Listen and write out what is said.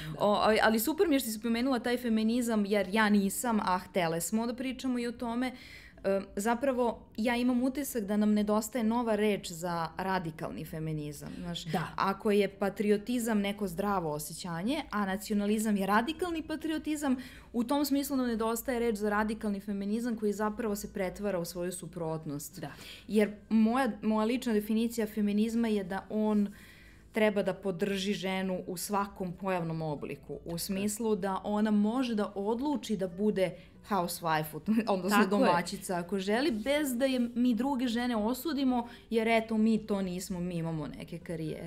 Da. O, ali super mi je što si spomenula taj feminizam, jer ja nisam, a htele smo da pričamo i o tome. E, zapravo, ja imam utisak da nam nedostaje nova reč za radikalni feminizam. Znaš, da. Ako je patriotizam neko zdravo osjećanje, a nacionalizam je radikalni patriotizam, u tom smislu nam nedostaje reč za radikalni feminizam koji zapravo se pretvara u svoju suprotnost. Da. Jer moja, moja lična definicija feminizma je da on treba da podrži ženu u svakom pojavnom obliku. U smislu da ona može da odluči da bude housewife, odnosno Tako domaćica je. ako želi, bez da je mi druge žene osudimo, jer eto mi to nismo, mi imamo neke karijere.